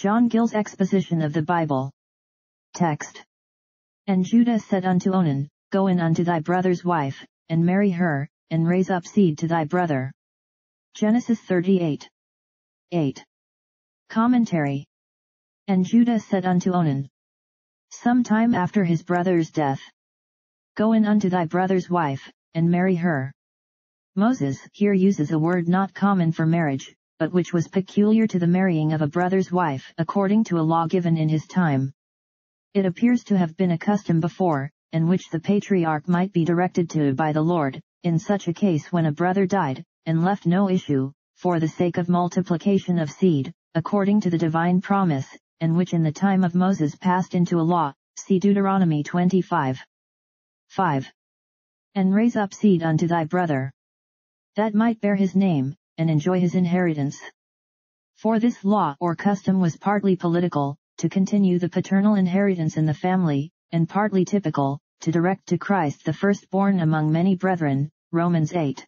John Gill's exposition of the Bible. Text. And Judah said unto Onan, Go in unto thy brother's wife, and marry her, and raise up seed to thy brother. Genesis 38. 8. Commentary. And Judah said unto Onan. Some time after his brother's death. Go in unto thy brother's wife, and marry her. Moses here uses a word not common for marriage, but which was peculiar to the marrying of a brother's wife according to a law given in his time. It appears to have been a custom before, and which the patriarch might be directed to by the Lord, in such a case when a brother died, and left no issue, for the sake of multiplication of seed, according to the divine promise, and which in the time of Moses passed into a law, see Deuteronomy 25. 5. And raise up seed unto thy brother. That might bear his name, and enjoy his inheritance. For this law or custom was partly political, to continue the paternal inheritance in the family, and partly typical, to direct to Christ the firstborn among many brethren, Romans 8.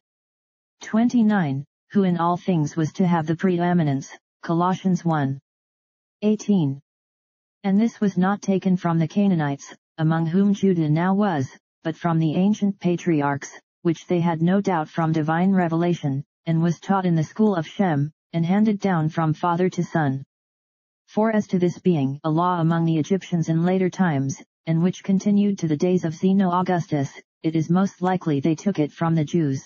29, who in all things was to have the preeminence, Colossians 1. 18. And this was not taken from the Canaanites, among whom Judah now was, but from the ancient patriarchs, which they had no doubt from divine revelation, and was taught in the school of Shem, and handed down from father to son. For as to this being a law among the Egyptians in later times, and which continued to the days of Zeno Augustus, it is most likely they took it from the Jews.